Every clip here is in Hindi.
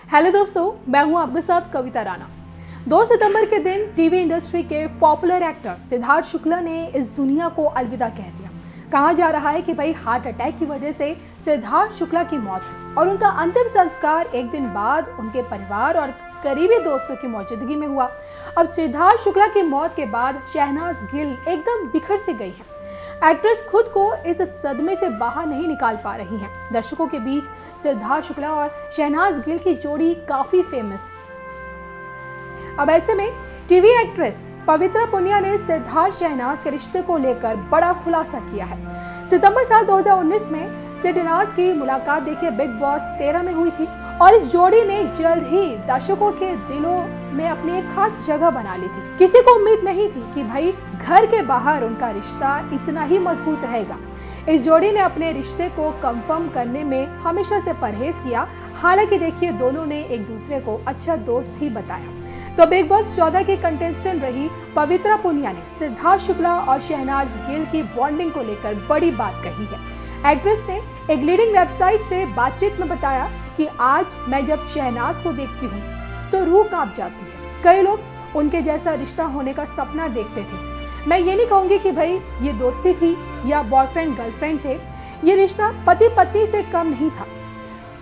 हेलो दोस्तों, मैं हूँ आपके साथ कविता राणा। 2 सितंबर के दिन टीवी इंडस्ट्री के पॉपुलर एक्टर सिद्धार्थ शुक्ला ने इस दुनिया को अलविदा कह दिया। कहा जा रहा है कि भाई हार्ट अटैक की वजह से सिद्धार्थ शुक्ला की मौत हुई और उनका अंतिम संस्कार एक दिन बाद उनके परिवार और करीबी दोस्तों की मौजूदगी में हुआ। अब सिद्धार्थ शुक्ला की मौत के बाद शहनाज गिल एकदम बिखर से गई है। एक्ट्रेस खुद को इस सदमे से बाहर नहीं निकाल पा रही हैं। दर्शकों के बीच सिद्धार्थ शुक्ला और शहनाज गिल की जोड़ी काफ़ी फ़ेमस अब ऐसे में टीवी एक्ट्रेस पवित्रा पुनिया ने सिद्धार्थ शहनाज के रिश्ते को लेकर बड़ा खुलासा किया है। सितंबर साल 2019 में सिडनाज की मुलाकात देखिए बिग बॉस 13 में हुई थी और इस जोड़ी ने जल्द ही दर्शकों के दिलों में अपनी एक खास जगह बना ली थी। किसी को उम्मीद नहीं थी कि भाई घर के बाहर उनका रिश्ता इतना ही मज़बूत रहेगा। इस जोड़ी ने अपने रिश्ते को कंफर्म करने में हमेशा से परहेज किया। हालाँकि देखिए दोनों ने एक दूसरे को अच्छा दोस्त ही बताया। तो बिग बॉस चौदह की कंटेस्टेंट रही पवित्रा पुनिया ने। सिद्धार्थ शुक्ला और शहनाज गिल की बॉन्डिंग को लेकर बड़ी बात कही है। एक्ट्रेस ने एक लीडिंग वेबसाइट से बातचीत में बताया कि आज मैं जब शहनाज को देखती हूँ तो रूह काँप जाती है। कई लोग उनके जैसा रिश्ता होने का सपना देखते थे। मैं ये नहीं कहूँगी कि भाई ये दोस्ती थी या बॉयफ्रेंड गर्लफ्रेंड थे। ये रिश्ता पति पत्नी से कम नहीं था।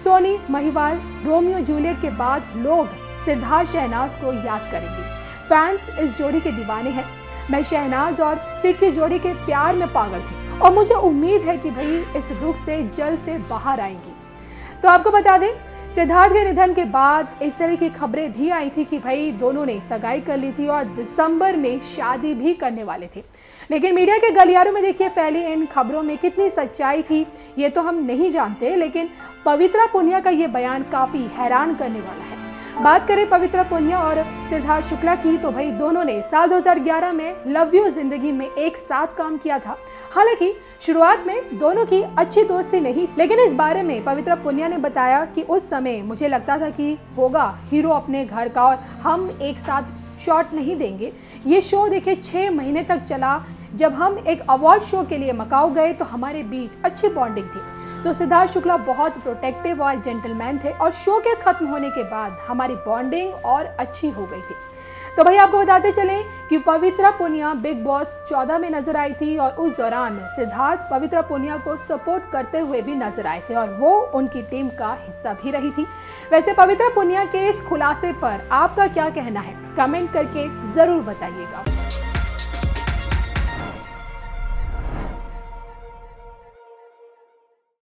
सोनी, महिवाल, रोमियो, जूलियट के बाद लोग सिद्धार्थ शहनाज को याद करेंगी। फैंस इस जोड़ी के दीवाने हैं। मैं शहनाज और सिड की जोड़ी के प्यार में पागल थी और मुझे उम्मीद है कि भाई इस दुख से जल्द से बाहर आएँगी। तो आपको बता दें, सिद्धार्थ के निधन के बाद इस तरह की खबरें भी आई थी कि भाई दोनों ने सगाई कर ली थी और दिसंबर में शादी भी करने वाले थे। लेकिन मीडिया के गलियारों में देखिए फैली इन खबरों में कितनी सच्चाई थी, ये तो हम नहीं जानते, लेकिन पवित्रा पुनिया का ये बयान काफ़ी हैरान करने वाला है। बात करें पवित्रा पुनिया और सिद्धार्थ शुक्ला की तो भाई दोनों ने साल 2011 में लव यू ज़िंदगी में एक साथ काम किया था। हालाँकि, शुरुआत में दोनों की अच्छी दोस्ती नहीं लेकिन इस बारे में पवित्रा पुनिया ने बताया कि उस समय मुझे लगता था कि होगा हीरो अपने घर का और हम एक साथ शॉट नहीं देंगे। ये शो देखे छः महीने तक चला जब हम एक अवार्ड शो के लिए मकाऊ गए तो हमारे बीच अच्छी बॉन्डिंग थी। तो सिद्धार्थ शुक्ला बहुत प्रोटेक्टिव और जेंटलमैन थे और शो के खत्म होने के बाद हमारी बॉन्डिंग और अच्छी हो गई थी। तो भाई आपको बताते चले कि पवित्रा पुनिया बिग बॉस 14 में नज़र आई थी और उस दौरान सिद्धार्थ पवित्रा पुनिया को सपोर्ट करते हुए भी नज़र आए थे और वो उनकी टीम का हिस्सा भी रही थी। वैसे पवित्रा पुनिया के इस खुलासे पर आपका क्या कहना है? कमेंट करके ज़रूर बताइएगा।